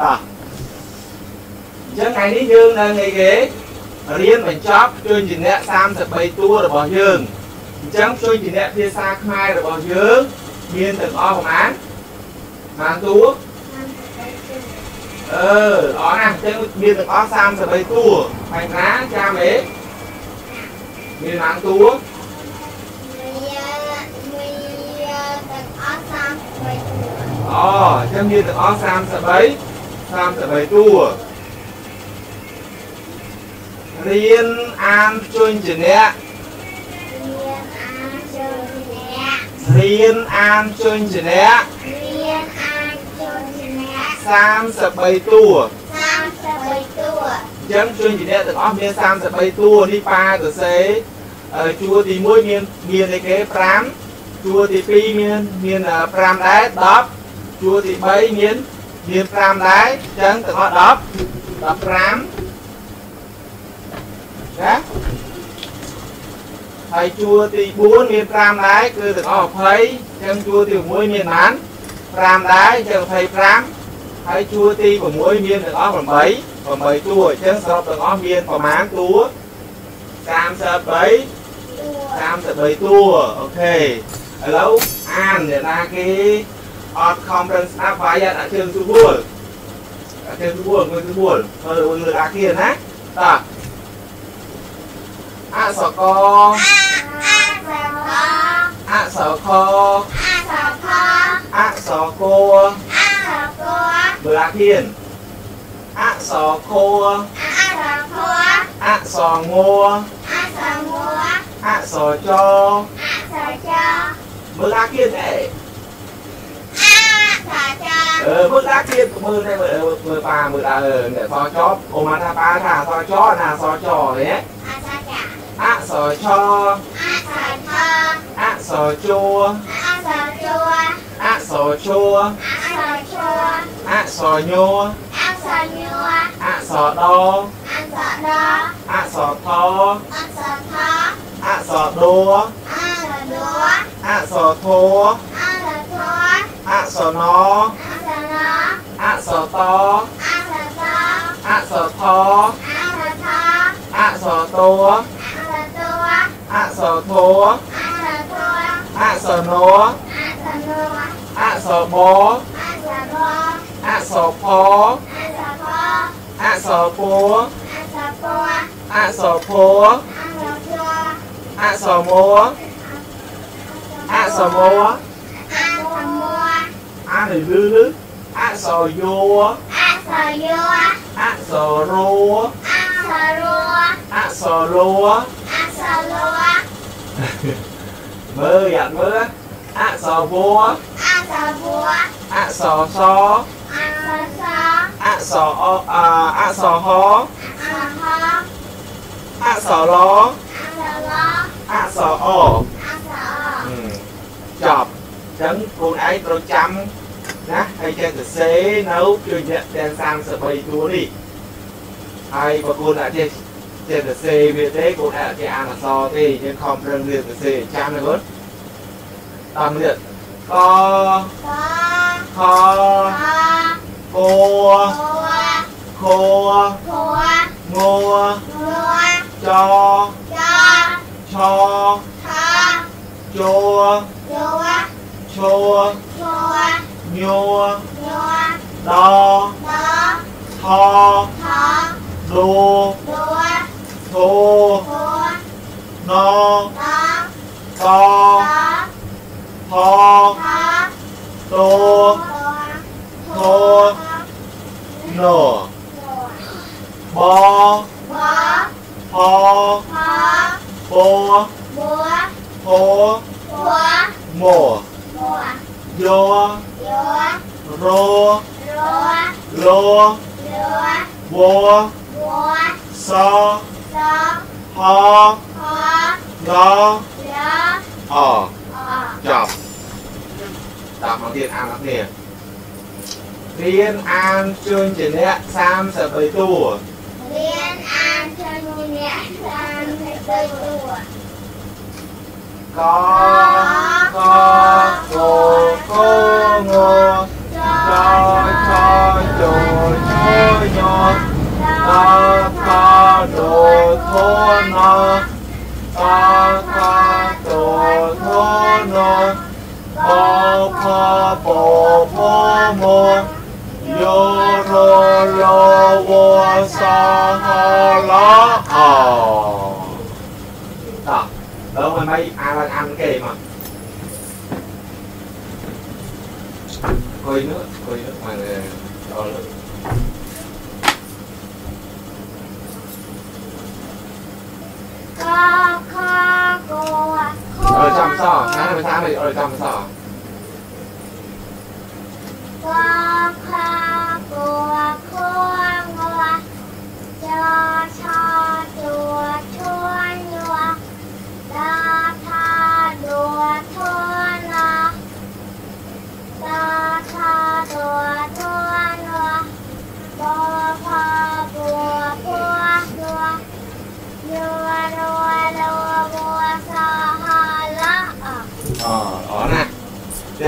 តអញ្ចឹងថ្ងៃនេះយើងនៅអីគេរៀនបញ្ចប់ជួយជាអ្នក33តួរបស់យើងអញ្ចឹងជួយជាអ្នកភាសាខ្មែររបស់យើងមានទាំងអស់ប្រហែលប្រហែលតួអឺល្អណាស់អញ្ចឹងមានទាំងអស់33តួហើយណាចាំអីមានប្រហែលតួ Ồ, trong như có 33 33 tua Riêng an chuyên chỉ nè Riêng an chuyên chỉ nè 33តួ33តួអញ្ចឹងជួយជាអ្នកទាំងអស់មាន33តួនេះប៉ាសរសេរជួរទី1មានមានអីគេ5ជួរទី2មានមាន5ដែរ10ជួរទី3មាន មាន5ដែរអញ្ចឹងទាំងអស់10 15ណាហើយជួរទី4មាន5ដែរគឺទាំងអស់20អញ្ចឹងជួរទី6មានប៉ុន្មាន5ដែរអញ្ចឹង25ហើយជួរទី6មានទាំងអស់8 8តួអញ្ចឹងសរុបទាំងអស់មានប្រមាណតួ33 33តួអូខេឥឡូវអានអ្នកណាគេ អត់ខំប្រឹងស្ដាប់វាយដាក់ជើងស្រួលដាក់ជើងស្រួលមើលស្រួលមើលលើអាគារណាតោះអសកអសខអសកមើលអាគារអសខអសងអសចមើលអាគារទេ អឺមើលដាក់ទៀតមើលតែមើលមើលប៉ាមើលដើរអ្នកសចប់អូមកថាប៉ាថាសចណាសចទេអសឆអសជួអសឈួអសញួអសដអសថអសដួអសធั วអសណអសតអសថអសតួអសធัวអសណអសបអសផអសពួអសភួអសមួអសមួ អានឲ្យលឺលឺអក្សរយោអក្សរយោអក្សររោអក្សររោអក្សររោអក្សររោមើលយ៉ាងមើលអក្សរវអក្សរវអក្សរសអក្សរសអក្សរអអក្សរហអក្សរឡអក្សរអអក្សរអចប់អញ្ចឹងខ្លួនឯងត្រូវចាំ ណាហើយចេះសរសេរនៅជួយអ្នកទាំង33តួនេះហើយបើខ្លួនអត់ចេះចេះសរសេរវាទេខ្លួនឯងអត់ចេះអានអក្សរទេយើងខំប្រឹងរៀនសរសេរចាំណាគាត់តាមទៀតកខកខងចឆជឈ nhô đo tho đô thô no to ho đô thô nổ bo ho bo hố mổ យោរលវសហងអចប់តាមមកទៀតអានអត់គ្នារៀនអានជួយជាអ្នក33តួរៀនអានជួយជាអ្នក33តួក có cô cô ngô trời trời trời trời nhọt ta ta đồ thô nơ ta ta đồ thô nơ bò bò bò mô yo ro ro wo sa la ha đó đó mấy anh ăn kì mà coi nữa coi nữa mà đó nữa co co cô cô rồi chăm sao sáng nay sáng này rồi chăm sao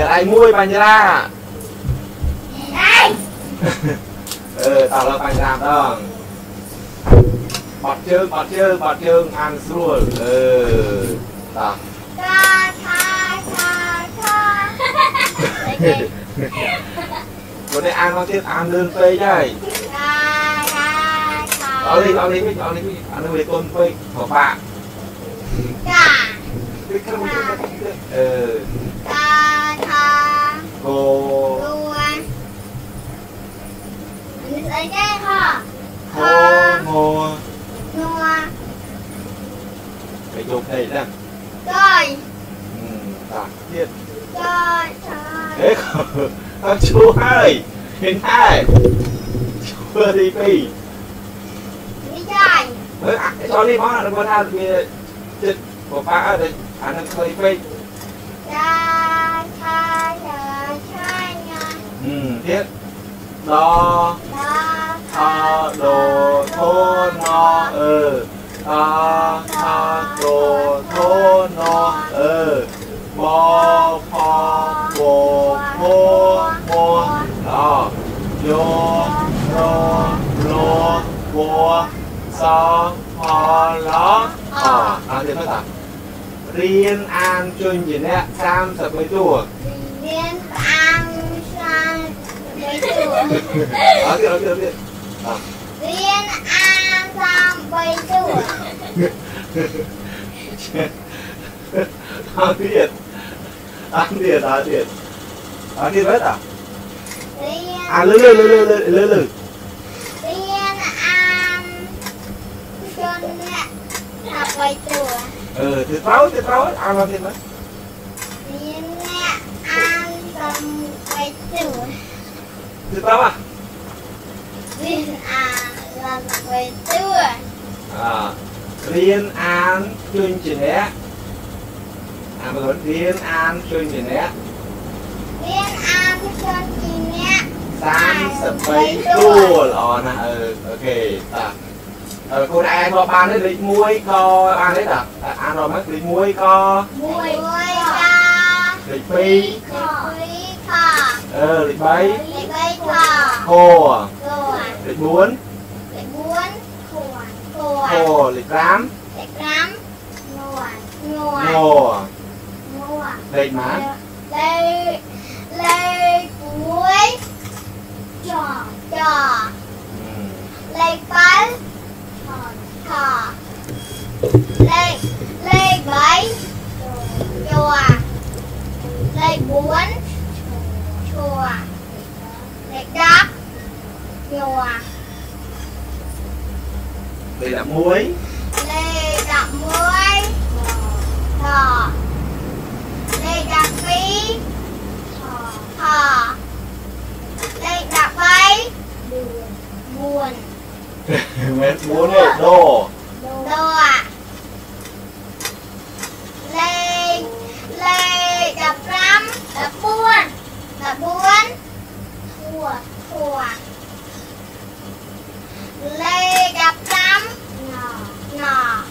để ai mua bánh ra đây เออตอนเราไปตามต้องบอดเชิงบอดเชิงบอดเชิงอันสรวลเออต่อ ta tha tha tha Đây, วันนี้อ่านบางทีอ่านเดินไปได้ ta tha tha เอาเลยเอา cô. Cô à. ngô ngô cái dục này đó rồi. Ừ tạc thiệt rồi thế không chúa ơi hiện hai. Chúa đi phi. Đi chơi. À, cho đi món là con ăn kia chích của ba thì ăn nó khơi phi. ទៀតដថាដូធូណអឺតាថាដូធូណអឺបផបផមអយោររវសាផលអអានទៀតមកតារៀនអានជួយជាអ្នក33តួ Viên A xong bây chùa Ăn thiệt Ăn thiệt, ăn thiệt Ăn thiệt hết à? À lư lư lư lư lư lư lư Viên A Xuân làm bây chùa Ừ, thịt báo, thịt báo hết, ăn là thịt mất Viên A xong bây chùa This Baba? Green and run away too. Ah, green and join Jeanette. À, mà còn green and join Jeanette. Green and join Jeanette. 33ទួលល្អណាស់អឺអូខេតោះអើកូនឯងរាប់បានទេលេខ1ក៏បានទេតោះអានរាប់មកលេខ1ក៏1ក៏លេខ2ក៏2ក៏ Ờ, lịch 7 Lịch à? À? Lịch 4 Lịch 4 Lịch 8 Lịch Ngồi Ngồi Ngồi Lịch má. Lịch Lịch cuối. Trò Trò. Lịch 7 Thò Thò Lịch Lịch 7 Chùa Lịch 4 chùa. Để đáp chùa. Lê đậm muối. Lê đậm muối. Thò lê đậm phí thò lê đậm ấy. Buồn. Mét buồn đấy đô đồ à lê lê đập lắm đập buồn là buôn Thùa Thùa Lê đập lắm Nò Nò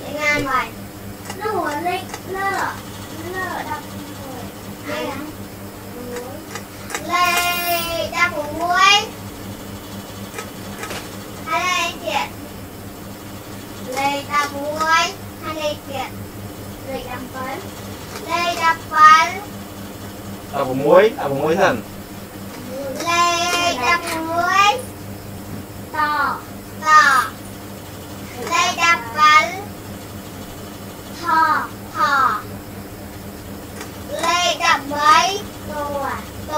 Để ngang ngoài Nó hùa lê Lơ Lơ đập Hay Lê đập muối Hai lê thiệt Lê đập muối Hai lê thiệt លិច17លេខ17 16 16សិនលេខ16តតលេខ17ថថលេខ13តត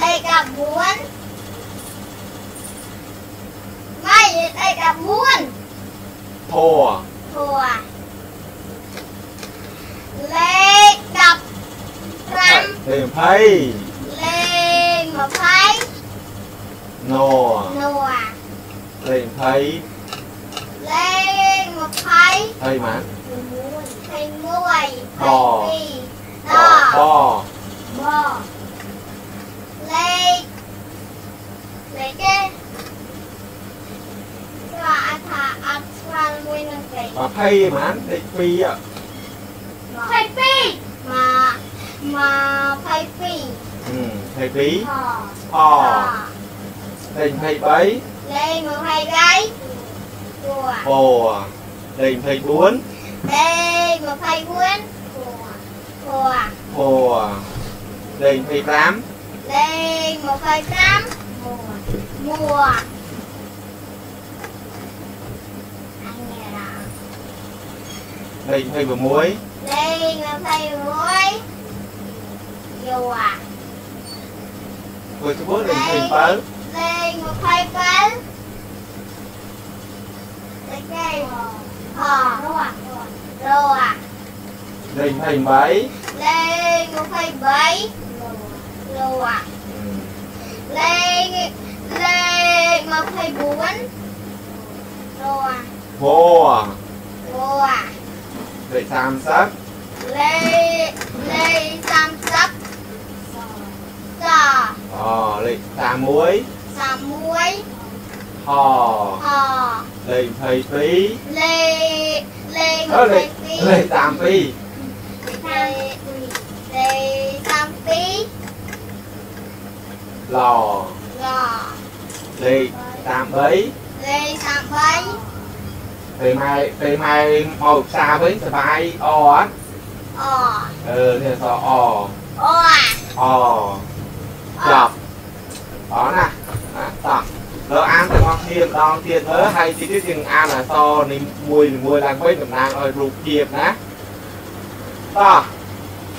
លេខ14ម៉ៃលេខ14ធัวធัว Lê đập Răm Lê phay Lê mà phay Nò Nò Lê phay Lê mà phay Phay mà. Phay muôi Đò Đò Bò Bò. Lê. Lê kê. Rồi à, ạ thả ăn Rồi mùi nâng kì Bà phay mà anh Lê phi ạ. Thầy phí Mà Mà thầy phí Ừ, thầy phí Ờ. Ờ. Thầy thầy bấy Lên một thầy bấy Ồ. Lên thầy bốn Lên một thầy bốn Ồ. Ồ Lên thầy tám Lên một thầy tám Mùa Mùa Đây, đây vừa muối đi làm thầy muối dù à Ôi chú bố đừng thầy phá lên mà thầy phá Đi thầy Hò à Đi thầy bấy lên mà thầy bấy Rô à Đi Đi mà thầy bốn. Rô à. Vô à. Vô à. Lê tam sắc. Lê Lê tam sắc. Sa Ờ Lê sa muối. Sa muối. Hò Hò Lê thầy phí Lê Lê Ờ Lê tam phí Lê Lê tam phí Lò. Lò. Lê tam bấy. Lê tam bấy. ពេលម៉ែពេលម៉ែមកផ្សារវិញសប្បាយអអត់ ò អឺនេះសអ ò à អចប់អណាណាតោះលើអានទាំងអស់គ្នាម្ដងទៀតមើលហើយទីទៀតយើងអានអក្សរនេះមួយមួយឡើងវិញតំណាងឲ្យរូបភាពណាតោះ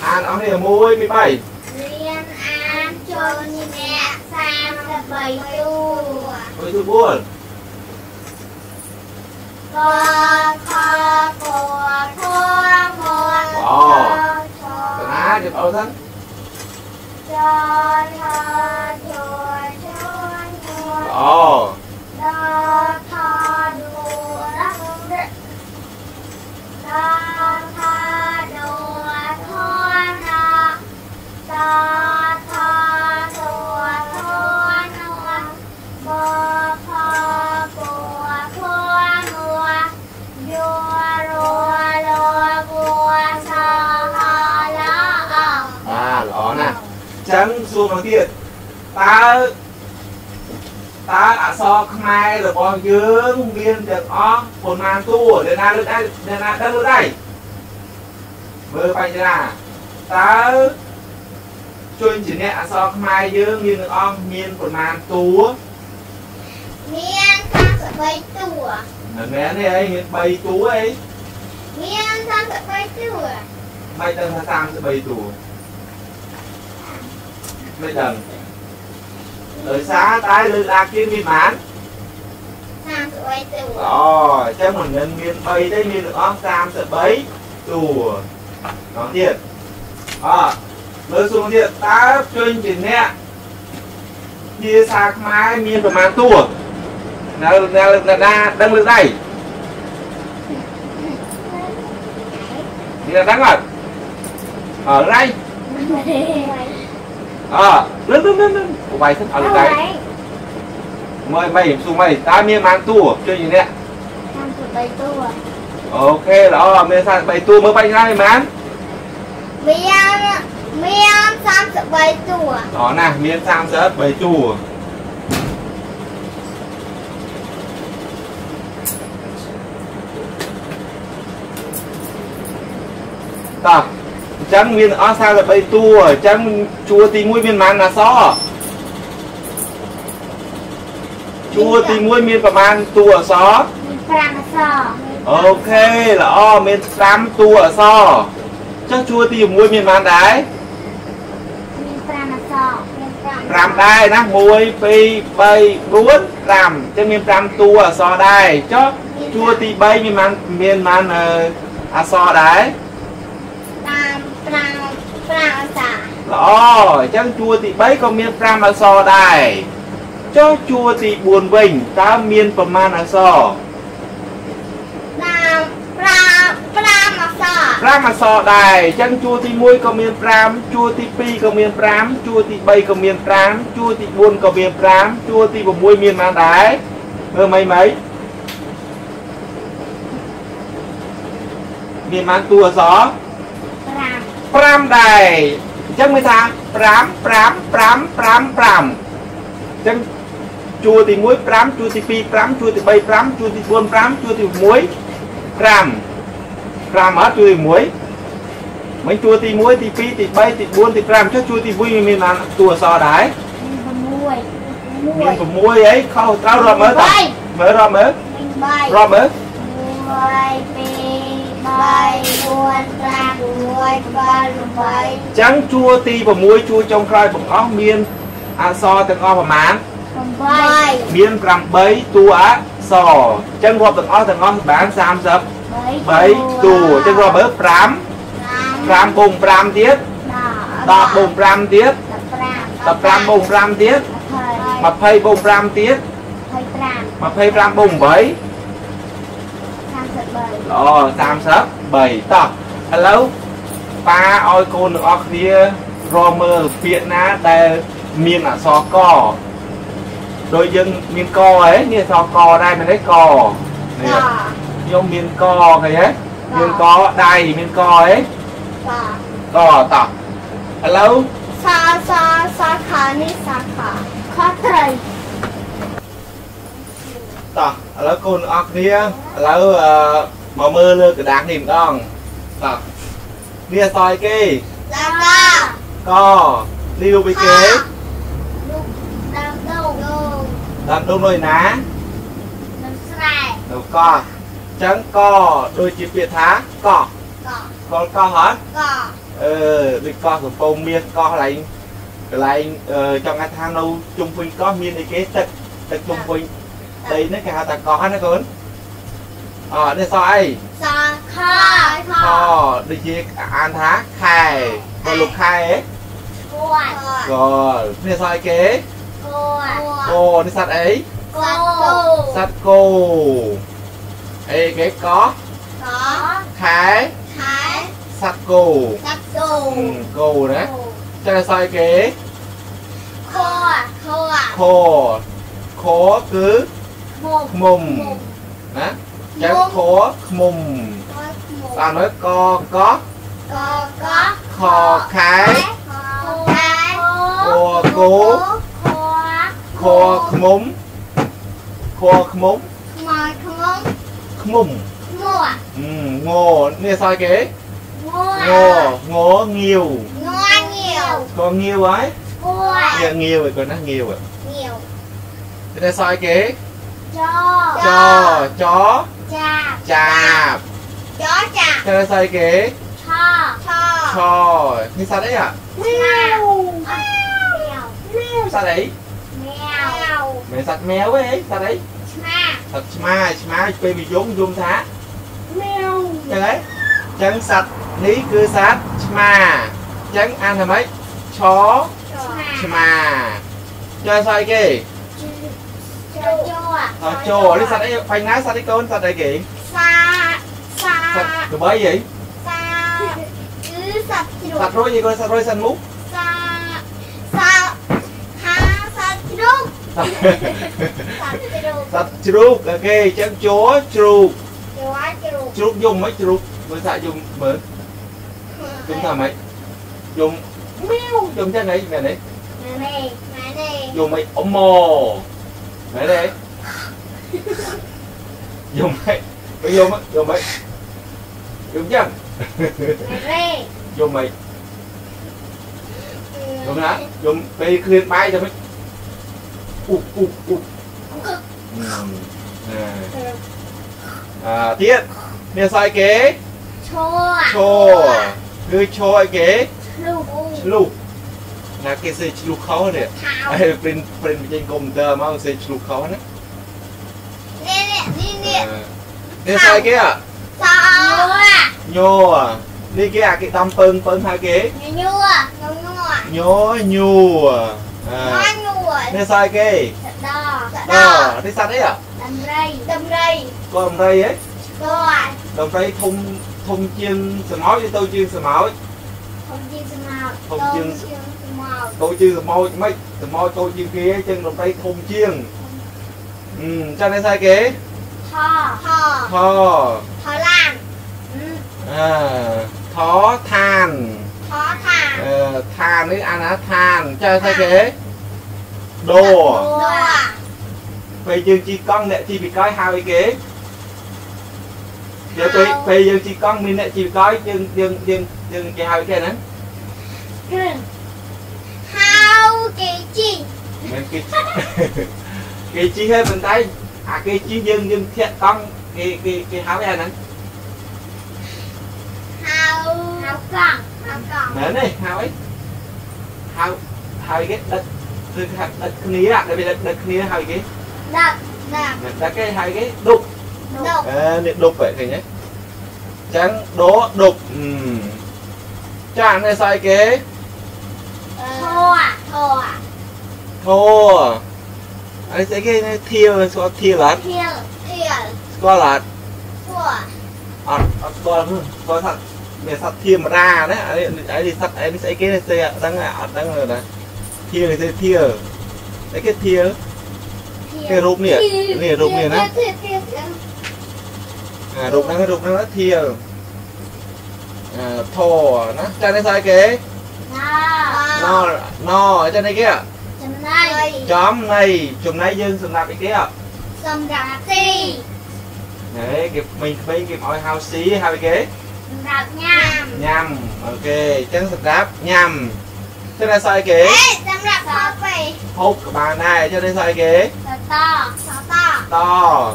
អានអស់នេះ1 2 3 Liên an cho như mẹ sang là bảy tu មួយ thứ 4 Ồ. cho á cho âu thân cho cho cho cho cho Ồ cho cho đùa đất đất cho ចឹងសួរមកទៀតតើតើអក្សរខ្មែររបស់យើងមានទាំងអស់ប៉ុន្មានតួអ្នកណាលើកដៃអ្នកណាដឹងលើកដៃមើលបញ្ហាតើជួយជាអ្នកអក្សរខ្មែរយើងមានទាំងអស់មានប៉ុន្មានតួ miên sang sợi bay tủa មិនមែនទេអីមាន3តួអី miên sang sợi bay tủa មិនដឹងថា33តួមិនដឹងដោយសារតែលើកដាគៀនមានប៉ុន្មាន sang sợi bay tủa អូអញ្ចឹងមិនមែនមាន3ទេមានទាំងអស់33តួ mấy lần rồi xá tái lư la kiếm miên mãn. Rồi chắc một nhân miên bay đấy miên được óc tam sợ bấy. Tù nó thiệt. Ờ, à lời xuống thiệt ta chuyên chỉ nè. Chia xa mái miên và mang tù nè nè nè nè đang lực đây. Thì là đáng ở ở đây. Ah, lên lên lên lên. Cô bay thích ăn cái. Mày mày su mày, ta mia mang tu, chơi gì nè. Mang tu bay tu. Ok, đó, mia sang bay tu mới bay ra mày mang. Mia mia sang sẽ bay tu. Đó nè, mia sang sẽ bay tu. Stop. ញ្ចឹងមានអស់43តួអញ្ចឹងជួរទី1មានប៉ុន្មានអក្សរជួរទី1មានប្រមាណតួអក្សរមាន5អក្សរអូខេល្អមាន5តួអក្សរចុះជួរទី6មានប៉ុន្មានដែរមាន5អក្សរមាន5 5ដែរណា1 2 3 4 5ចឹងមាន5តួអក្សរដែរចុះជួរទី3មានប៉ុន្មានមានប៉ុន្មានអឺអក្សរដែរ តាម5 5អក្សរ ល្អអញ្ចឹងជួរទី3ក៏មាន5អក្សរដែរចុះជួរទី4វិញតើមានប្រមាណអក្សរតាម5 5អក្សរ5អក្សរដែរអញ្ចឹងជួរទី1ក៏មាន5ជួរទី2ក៏មាន5ជួរទី3ក៏មាន5ជួរទី4ក៏មាន5ជួរទី6មានប៉ុន្មានដែរមើលមិនមិនមានប៉ុន្មានតួអក្សរ5 5ដែរអញ្ចឹងមានថា5 5 5 5 5អញ្ចឹងជួរទី1 5ជួរទី2 5ជួរទី3 5ជួរទី4 5ជួរទី6 5 5អត់ជួរទី1មិនជួរទី1ទី2ទី3ទី4ទី5ចុះជួរទី1មានបានតួអក្សរដែរមាន6មាន6អីខុសត្រូវរាប់មើលតើមើលរាប់មើលមាន3រាប់មើល1 2 3 4 5 6 7 8អញ្ចឹងជួរទី6ជួរចុងក្រោយបង្អស់មានអក្សរទាំងអស់ប្រមាណ8មាន8តួអក្សរអញ្ចឹងរាប់ទាំងអស់ទាំងអស់បាន33 3តួអញ្ចឹងរាប់មើល5 5បូក5ទៀត10បូក5ទៀត15 15បូក5ទៀត20 20បូក5ទៀត25 25បូក8 33 ល្អ33តោះឥឡូវប៉ាឲ្យកូនទាំងអស់គ្នារកមើលពាក្យណាដែលមានអក្សរកដោយយើងមានកហ៎នេះអក្សរកដែរមែនទេកនេះខ្ញុំមានកឃើញទេមានកដៃមានកហ៎តកតោះឥឡូវសាសាសាខានេះសាខាខុសត្រីតោះឥឡូវកូនទាំងអស់គ្នាឥឡូវអឺ មកមើលលើกระดาษនេះម្ដងតោះនេះអក្សរអីគេ តាកា កនេះរូបអីគេ លោកដើមដូងដូង តាមដុំដូចណា នឹងស្រែ នៅកអញ្ចឹងកដូចជាពាក្យថាកោះ ក កលកោះហ៎ ក អឺដូចកោះកំពង់មាសកោះកន្លែងកន្លែងអឺចង់ថានៅជុំវិញកោះមានអីគេទឹកទឹកជុំវិញដីនេះគេហៅថាកោះណាកូន អនេះសអីសខខខដូចជាអានថាខែបើលោកខែគាត់គាត់នេះសអីគេគាត់គោនេះសត្វអីគោសត្វគោអីគេកកខែខែសត្វគោសត្វគោគោណាចាសអីគេខខខខគឺខ្មុំណា Cái khố mùng. Ta nói co có? Khò khái Khò cố Khò mùng Khò mùng Mùng Ngô. Nghe sai kế Ngô Ngô nhiều Ngô nhiều Con nhiều ấy? Dạ nhiều rồi con nó nhiều rồi. Nhiều Thế này sai kế Cho. Cho Chó Chà. Chà. Chó chà. Cho sai kế. Thò. Thò. Thò. Như sao đấy ạ? Mèo. Mèo. Sao đấy? Mèo. Mèo sạch mèo ấy, sao đấy? Chma. Sạch chma, chma quay bị vốn vốn thả. Mèo. Chẳng đấy. Chẳng sạch, ní cứ sát chma. Chẳng ăn là mấy? Chó. Chma. chơi sai kế. Ờ, chua đi sao đấy phanh ngá sao đấy con sao đấy kiện. Sa sa. Rồi bới gì? Sa sa sạch rồi sạch rồi gì con sa rồi sạch múc sa sa ha sa rồi sa chuột ok chém chúa chuột chuột dùng mấy chuột mới xạ dùng mới dùng thả mấy dùng miêu dùng chân này mẹ này. Mẹ này dùng mấy ôm mồ Đấy đây, Dùng mày Mày dùng mày, dùng mày. Dùng đây, Dùng mày. Dùng hả? Dùng mày khuyên bay cho mày. Úp úp úp À, tiếp Nè sao kế? Chô Chô Cứ chô ai kế? Lục Lục ណាគេសេឆ្លុះខុសនេះហើយ print print ចេញកុំព្យូទ័រមកសេឆ្លុះខុសណានេះនេះនេះនេះស្អីគេអ្ហ៎សអាញោអានេះគេអាគេដំពើងពើងហៅគេញោញោញោអាញោនេះស្អីគេដដនេះសត្វអីអ្ហ៎ដំរីដំរីក៏ដំរីហ៎គាត់ដំរីធំធំជាងសម៉ោចទៅជាងសម៉ោចធំជាងសម៉ោចធំជាង ដូចជាសមោចមិនសមោចតូចជាងគេចឹងរំដីធំជាងអឺចាំនេះស្អីគេថថថថឡានអឺថឋានថឋានអឺឋាននេះអាណាឋានចាំស្អីគេដូពេលយើងជីកង់អ្នកជីពីកាយហៅអីគេយកពេលពេលយើងជីកង់មានអ្នកជីពីកាយយើងយើងយើងយើងគេហៅគេណាគឺ đâu Kichi Kichi hết bên tay. À Kichi dương dương thiệt con cái cái cái háo ra nè hào hào con hào con nè này hào ấy. Hào hào cái đất từ hạt đất kia à tại vì đất đất kia hào cái đất đất. Đất cái hào cái đục. Đục. À niệm đục vậy thì nhé. Trắng đố đục. Ừ. chẳng này sai kế. ធោធោអីស្អីគេធៀលស្គាល់ធៀលអត់ធៀលធៀលស្គាល់អត់ស្គាល់អត់អត់ស្គាល់ស្គាល់ថាវាសត្វធម្មតាណាអីអីសត្វអីស្អីគេស្អីអត់ដឹងអត់ដឹងណាធៀលគេធៀលអីគេធៀលគេរូបនេះនេះរូបនេះណាអារូបហ្នឹងរូបហ្នឹងធៀលអឺធោណាចានេះស្អីគេ no no ở trên đây kia chấm này chấm này chấm này dương sầm đạp đi kia sầm đạp si đấy kịp mình mình kịp hỏi hao xí hai cái kế. Đạp nhầm nhầm ok chân sầm đạp nhầm thế là sao kế? Sầm đạp hộp vậy. Hộp của bà này cho đây sao kế? To to. To.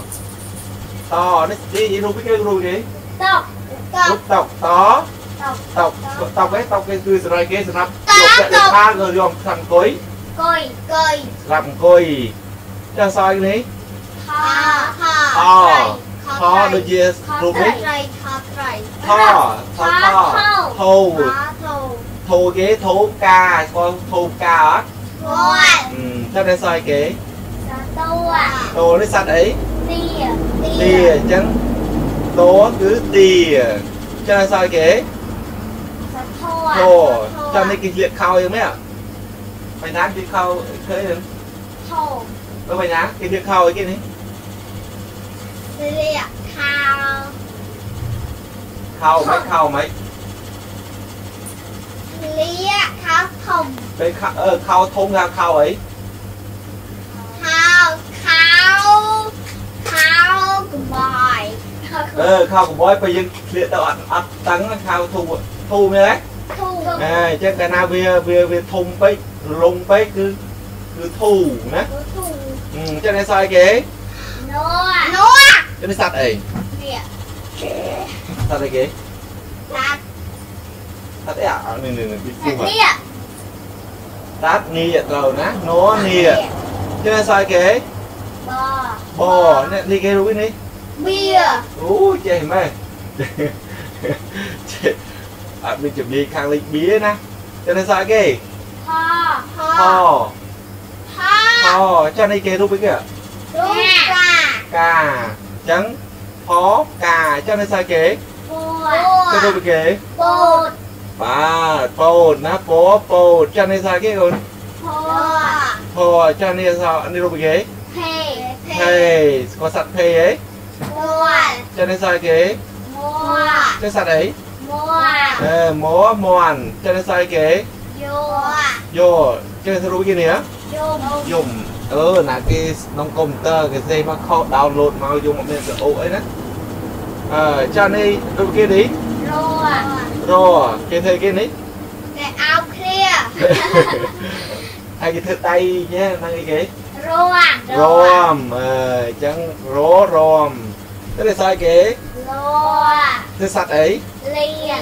To nó đi đi luôn cái cái luôn gì to to to. តោកតោកឯងតោកគេគឺស្រ័យគេសម្រាប់យកចិត្តយកថាឬយកខាងអង្គុយអង្គុយអង្គុយសម្រាប់អង្គុយចាសឲ្យនេះថថអូថដូចជារូបនេះថត្រីថថថថោថោគេថោកាស្គាល់ថោកាអត់ស្គាល់ចាំតែសឲ្យគេតោតោនេះសត្វអីទាទាអញ្ចឹងតោគឺទាចាំតែសឲ្យគេ ធោចាំនេះគេស្លៀកខោយ៉ាងម៉េចបាយណាគេខោឃើញហ្នឹងធោទៅបាយណាគេស្លៀកខោអីគេនេះស្លៀកខោខោមិនខោមិនស្លៀកខោធំពេលខោអឺខោធំហៅខោអីខោខោខោកំបយអឺខោកំបយពេលយើងស្លៀកទៅអត់អត់តឹងខោធូធូមែនទេ អើអញ្ចឹងកាលណាវាវាវាធំពេករងពេកគឺគឺធូរណាអញ្ចឹងនេះសឲ្យគេណូណូចឹងនេះសត្វអីនេះសត្វអីគេសត្វសត្វអីអានេះនេះនេះសត្វនេះត្រូវណាណូនេះចឹងនេះសឲ្យគេបបនេះគេរួចនេះវាអូចេះមែន អត់មានជំនាញខាងលេខបៀណាចង់សាគេហហហហចាំនេះគេរូបអីគេរូបកាកាអញ្ចឹងហកាចាំនេះសាគេពួតចាំរូបគេពួតបាទពោតណាពោពោតចាំនេះសាគេអូនពោពោចាំនេះសានេះរូបគេភេភេស្គាល់សត្វភេហ៎ពួតចាំនេះសាគេមួចាំសត្វអីមួ Mua. Eh, mua, muan. Chân sai kế. Vô. Vô. Chân sai rúi kia nè. Dùng. Dùng. អឺណាគេក្នុងកុំព្យូទ័រគេសេមកខោដោនឡូតមកយកមកមានវីដេអូអីណាអឺចានេះរូបគេនេះររគេធ្វើគេនេះគេអោបគ្រាហើយគេធ្វើដៃញ៉ាហ្នឹងអីគេរររមអឺអញ្ចឹងររមទៅសាយគេ thế Thứ sạch ấy. Lìa.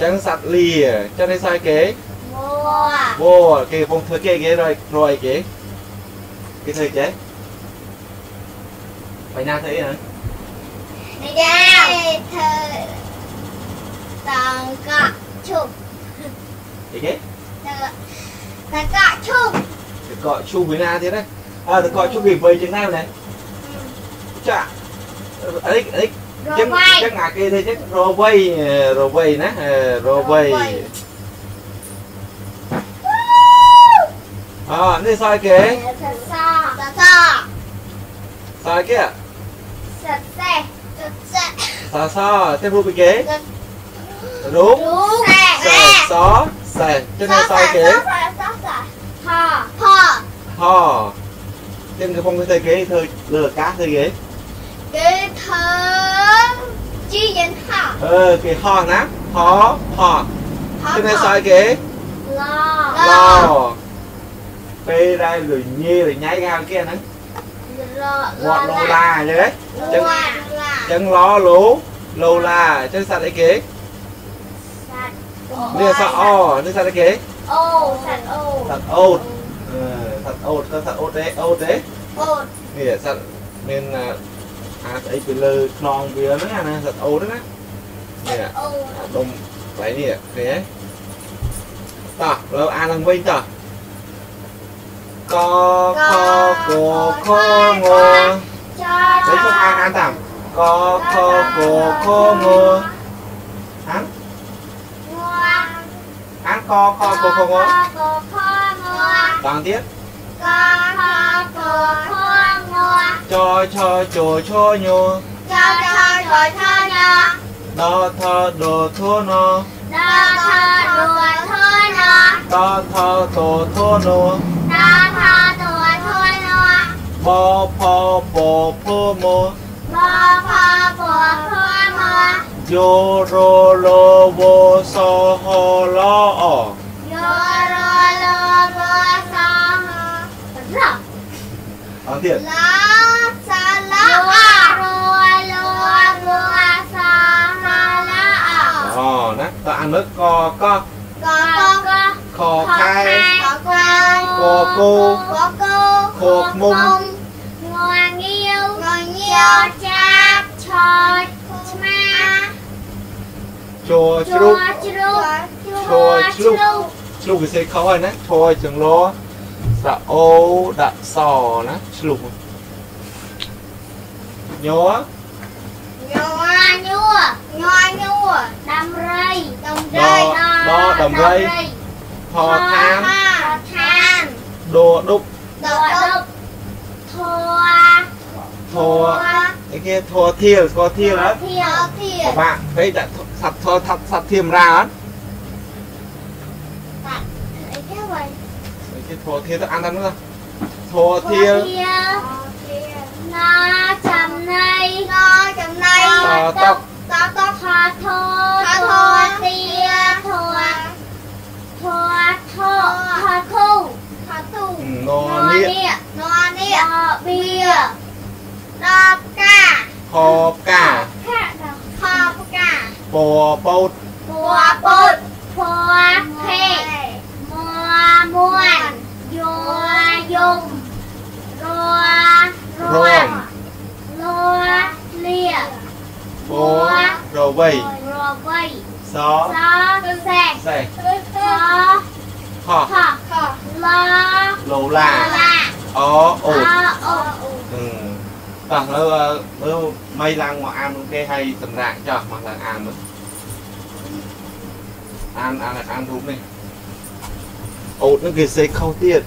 Chẳng sạch lìa Chẳng nên sai kế Mua Mua Kì bông thơ kia kia rồi Rồi kia Kì thơ chế Mày nào thế hả? Mày nào thơ, Tầng cọ chụp. Gì kế? Tầng cọ chụp. Tầng cọ chụp với na thế đấy À tầng cọ chụp vì với chừng nào này ừ. Chà. Ờ, ấy ấy chứ chắc ngà kia thì chắc rô vây rô vây nè rô vây ờ, ờ đi sai kìa. Sai kia sa thêm thế vui kìa. Đúng sa sa sa trên đây sai kìa. Thò. Thò. Thò. Thêm cái phong cái thế kế thôi lừa cá thế kìa cái thơ. Chi dân họ ờ cái họ ná họ họ cái này sai cái lo lo p đây rồi nhi rồi nháy ra kia nữa lo lo la vậy đấy chân chân lo lú lô la chân sạch. Đấy kế nè sạch o? Nè sạch đấy kế? ô sạch ô. Sạch ô. Ờ, sạch ô sạch ô đấy ô đấy nè sạch nên អូតទៅសត្វអូតទេអូតទេ Ô នេះសត្វមានអាស្អីពីលើខ្នងវាហ្នឹងណាសត្វអូតហ្នឹងណានេះ Ô ដុំកន្លែងនេះឃើញទេតោះលើអានឡើងវិញតោះកខកខង Cho đấy cho ai ăn tạm có kho cổ khô ngô ăn Ngoa ăn co kho cổ khô ngô Cô khô ngoa bằng tiếp Cô khô cô khô ngoa cho cho cho cho nhô Cho cho cho cho cho đo thơ đồ thua nó Đo thơ đồ thua nọ đo thơ tổ thua nô Đo thơ đùa thua nọ bò phò bò phô mô Bò phò bùa phô mùa yo, ro, lo wo so ho lo o bằng tiếp Lá sa lá Yo rô lô bùa sò hò lá ỏ ờ. Đó ta ăn nước co có Có có kho khai Có khai Có ដាក់អូដាក់សណាឆ្លុះញ័រញ័រញ័រញ័រញ័រដំរីដំរីដល់ដំរីផថានថានដរដុកដរដុកធធអីគេធធៀលស្គាល់ធៀលអត់ធៀលធៀលបាក់ពេលដាក់សັດធថាត់សັດធៀមរាអត់ គេធរធាទៅអានតាមនោះធរធាណាចំណៃណាចំណៃតកតកធរធរធរធាធរធរធរធរគូធរទូណនេះណនេះបៀដបកាខបកាខបកាពពតពពតពភេមមួន Rồm. Lùa lìa bố rồi vầy Rùa vây gió Gió xe xe Gió kho Thọ Lo lầu là La ó ột О Ồ อืมតោះលើមើលមីឡើងមកអានគេឲ្យសម្រាប់ចោះមកឡើងអានមើលអានអានអានរូបនេះ អូតនឹងគេសេកខុសទៀត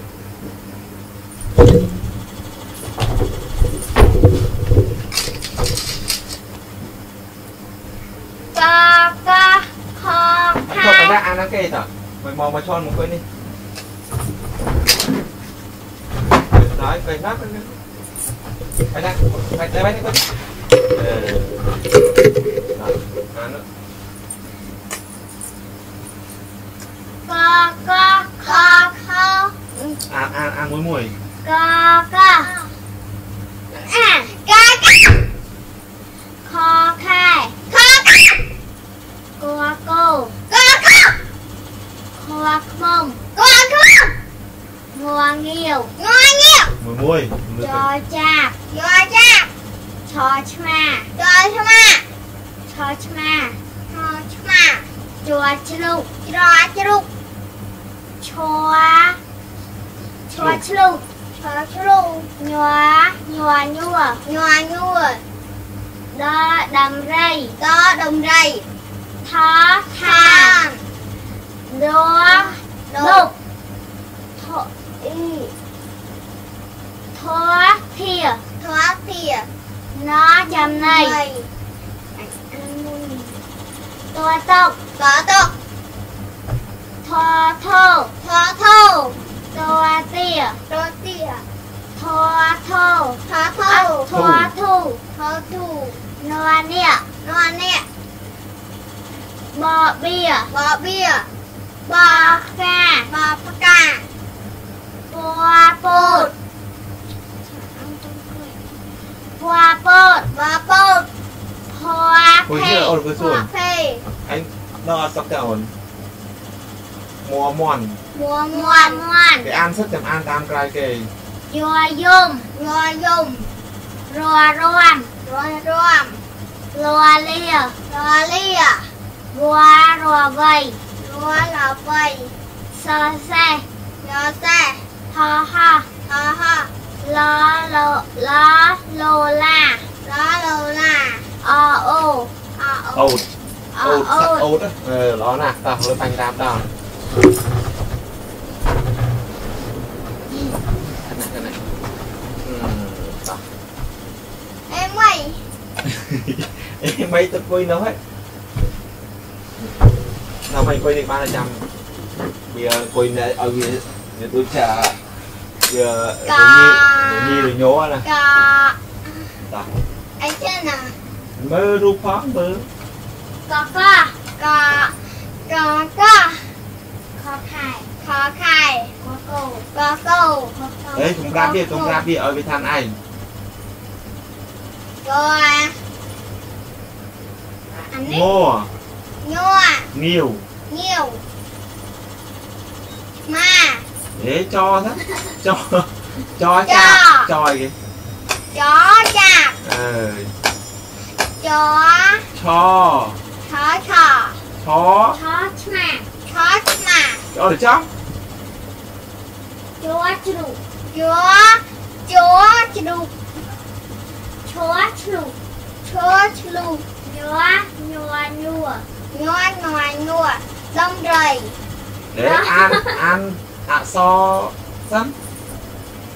កាកាខកខកណាអាហ្នឹងគេតើមិនមកមកឈន់មកឃើញនេះដល់គេណាគេណាไปนะไปไปไปไปเออนั่นนั่นก็ก็ à à à muối muối. Cà cà. ធរធាធរធាណចំណៃតតកតតកធធធធតទាតទាធធធធធធធធននេះននេះបបៀបបៀបបកាបបកា Buapot Buapot Buapot Hoape Hoape Anh no sắp cả hồn Mùa mòn Mùa mòn Cái ăn sức chẳng ăn tam crai kì Rùa dùm Rùa dùm Rùa ruam Rùa ruam Rùa lia Rùa lia Rùa rùa vầy. Rùa là vầy. Sò xe Sò xe ha ha ha ha la lo la lo la. La lo la. O o o ột O ột á. Ờ nó nè tao lấy bánh đạp tao. Em mày em mày tao quay nó hết tao mày quay được ba trăm. Bây giờ quay lại ở tôi trả giờ Nhi Nhi rồi nhố nè. Cà. Dạ. Ấy chứ nè. Mơ ru phóng bơ Cà ca Cà. Cà ca. Khó khai Khó khai Khó cầu. Khó cầu. Đấy không rap đi không rap đi ở với thằng anh Rồi Ngô à? Ngô à? Nhiều Nhiều Ma để cho đó. Cho cho chạp cho. kìa chó chạp ừ chó cho. Chó chó chó chó chma chó chma cho được chóc chúa chú chúa chúa chú chúa chú chúa chú nhúa nhúa nhúa nhúa nhúa nhúa lông rầy để ăn ăn. អានអក្សរសិន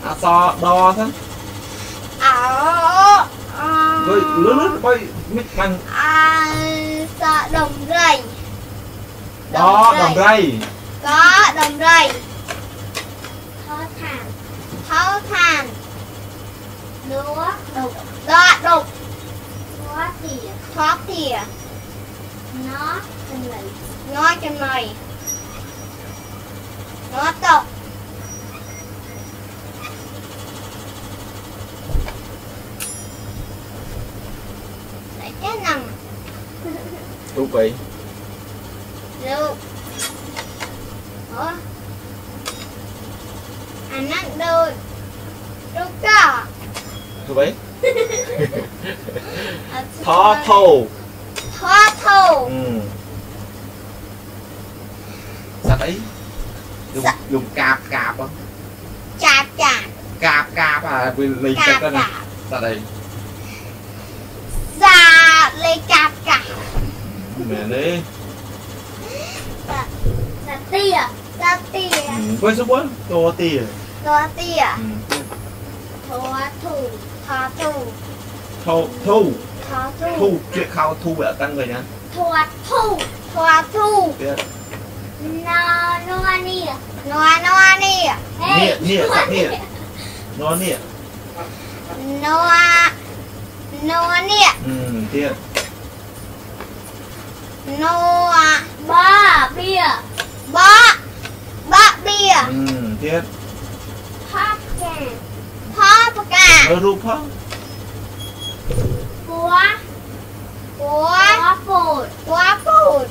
អក្សរដសិន ảo លុយលុយលុយបើមិនបាញ់ à sợ đồng rầy ដដំរី có đồng rầy thó thàn thó thàn lúa đục đọ đục khó tỉa khó tỉa nó chân lầy nó chân lầy nó tộc Lại cái 좋았다. 날때나 뚜빠이. Đâu? Ủa? Anh ăn đôi Đâu cả? thú vị Thó thâu. Thó thâu. Ừ. Sao đấy? dùng dạ. dùng cạp cạp không? Cạp cạp. Cạp cạp à? Vì lì cạp tên là dạ đây. Dạ lì cạp cạp. Mẹ đi dạ dạ tia dạ tia. Ừ, quên số bốn tô tia. Tô tia. Ừ, thua thù thọ thù. Thọ thù. Thọ thù. Thua khao thua ở tăng rồi nhá thua thù thua thù. No, no one here. No, no one here. Hey, near, near, near. No near. No, no one here. Ừ, mm, dear. No, ba beer. Ba, ba beer. Mm, ừ, dear. Popcorn. Popcorn. Ở ờ, đâu pop? Quá. Quá. Quá phụt. Quá phụt.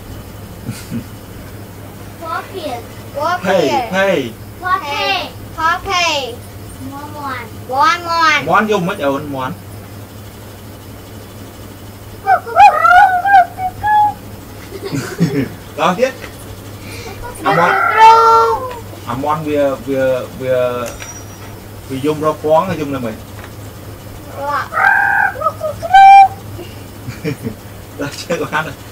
Pay pay មាន់ទេផផេមាន់មាន់មាន់មាន់មាន់យកមិនអូនមាន់តោះទៀតអាមាន់អាមាន់វាវាវាវាយំរកពងយំនៅមិនរកគ្រូគ្រូដល់ជើងគាត់